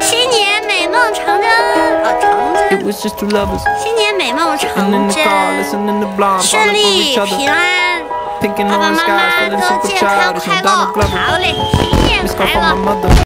新年美梦成真，哦，成真。新年美梦成真，顺利平安，爸爸妈妈都健康快乐。好嘞，新年快乐。